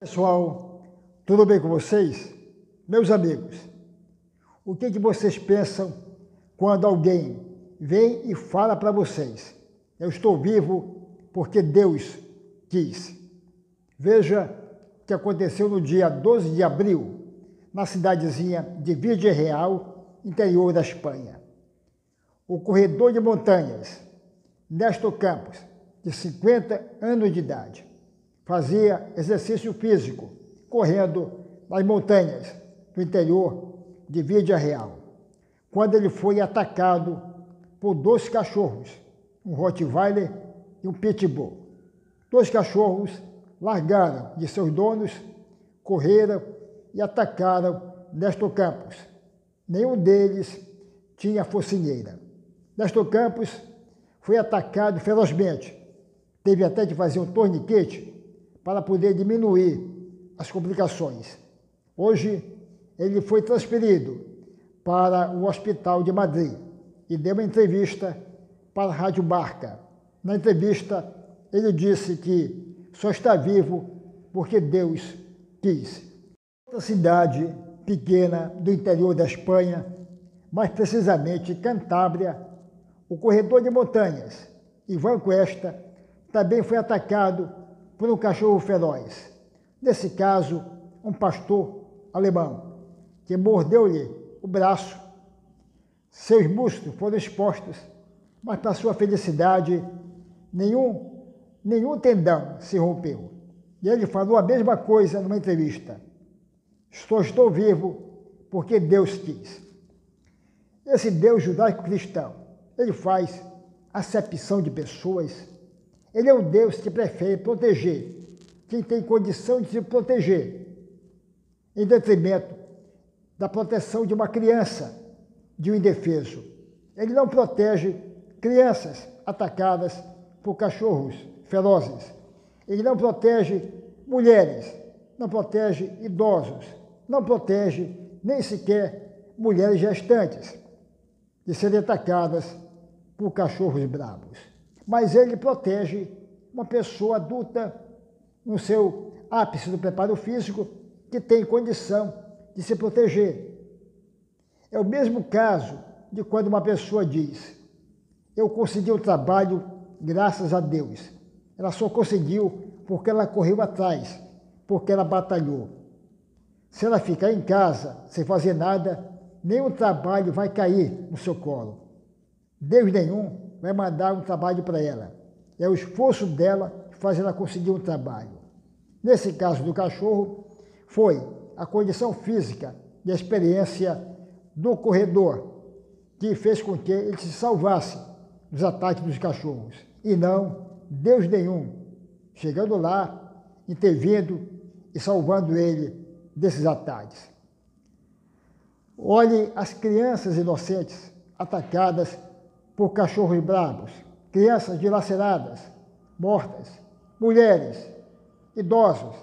Pessoal, tudo bem com vocês? Meus amigos, o que, que vocês pensam quando alguém vem e fala para vocês? Eu estou vivo porque Deus quis. Veja o que aconteceu no dia 12 de abril, na cidadezinha de Virgem Real, interior da Espanha. O corredor de montanhas, Nestor Campos, de 50 anos de idade, fazia exercício físico, correndo nas montanhas do interior de Vídea Real, quando ele foi atacado por dois cachorros, um Rottweiler e um Pitbull. Dois cachorros largaram de seus donos, correram e atacaram Nestor Campos. Nenhum deles tinha focinheira. Nestor Campos foi atacado ferozmente. Teve até de fazer um torniquete para poder diminuir as complicações. Hoje, ele foi transferido para o Hospital de Madrid e deu uma entrevista para a Rádio Barca. Na entrevista, ele disse que só está vivo porque Deus quis. Outra cidade pequena do interior da Espanha, mais precisamente Cantábria, o corredor de montanhas, Ivan Cuesta, também foi atacado por um cachorro feroz. Nesse caso, um pastor alemão, que mordeu-lhe o braço. Seus músculos foram expostos, mas, para sua felicidade, nenhum, nenhum tendão se rompeu. E ele falou a mesma coisa numa entrevista. Estou, estou vivo porque Deus quis. Esse Deus judaico-cristão, ele faz acepção de pessoas, ele é um Deus que prefere proteger quem tem condição de se proteger, em detrimento da proteção de uma criança, de um indefeso. Ele não protege crianças atacadas por cachorros ferozes. Ele não protege mulheres, não protege idosos, não protege nem sequer mulheres gestantes de serem atacadas por cachorros bravos mas ele protege uma pessoa adulta no seu ápice do preparo físico que tem condição de se proteger. É o mesmo caso de quando uma pessoa diz: Eu consegui o trabalho graças a Deus. Ela só conseguiu porque ela correu atrás, porque ela batalhou. Se ela ficar em casa sem fazer nada, nenhum trabalho vai cair no seu colo. Deus nenhum vai mandar um trabalho para ela. É o esforço dela que faz ela conseguir um trabalho. Nesse caso do cachorro, foi a condição física e a experiência do corredor que fez com que ele se salvasse dos ataques dos cachorros. E não Deus nenhum, chegando lá, intervindo e salvando ele desses ataques. Olhe as crianças inocentes atacadas por cachorros bravos, crianças dilaceradas, mortas, mulheres, idosos.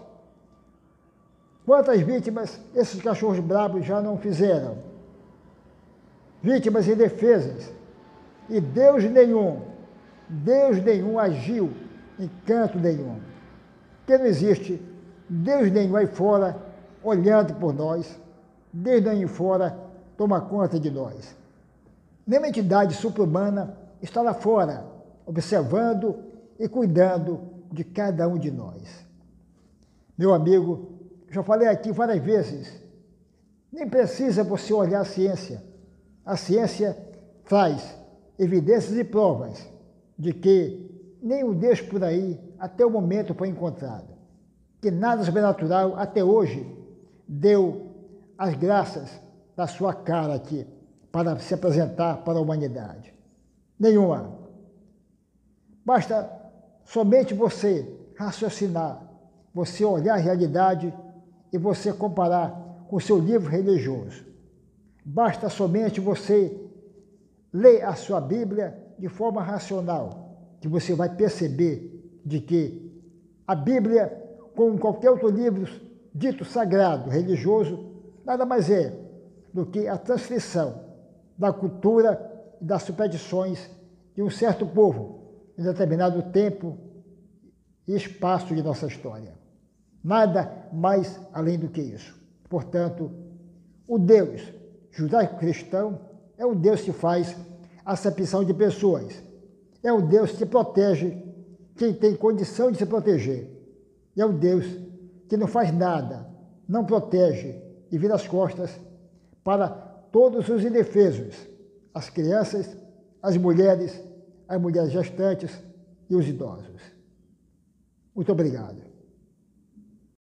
Quantas vítimas esses cachorros bravos já não fizeram? Vítimas indefesas. E Deus nenhum, Deus nenhum agiu em canto nenhum. Porque não existe Deus nenhum aí fora olhando por nós, Deus nenhum fora toma conta de nós. Nenhuma entidade supra-humana está lá fora, observando e cuidando de cada um de nós. Meu amigo, já falei aqui várias vezes, nem precisa você olhar a ciência. A ciência traz evidências e provas de que nenhum Deus por aí, até o momento, foi encontrado. Que nada sobrenatural, até hoje, deu as graças da sua cara aqui para se apresentar para a humanidade. Nenhuma. Basta somente você raciocinar, você olhar a realidade e você comparar com seu livro religioso. Basta somente você ler a sua Bíblia de forma racional, que você vai perceber de que a Bíblia, como qualquer outro livro dito sagrado, religioso, nada mais é do que a transcrição da cultura e das superstições de um certo povo em determinado tempo e espaço de nossa história. Nada mais além do que isso. Portanto, o Deus judaico-cristão é o Deus que faz acepção de pessoas. É o Deus que protege quem tem condição de se proteger. É o Deus que não faz nada, não protege e vira as costas para todos os indefesos, as crianças, as mulheres, as mulheres gestantes e os idosos. Muito obrigado.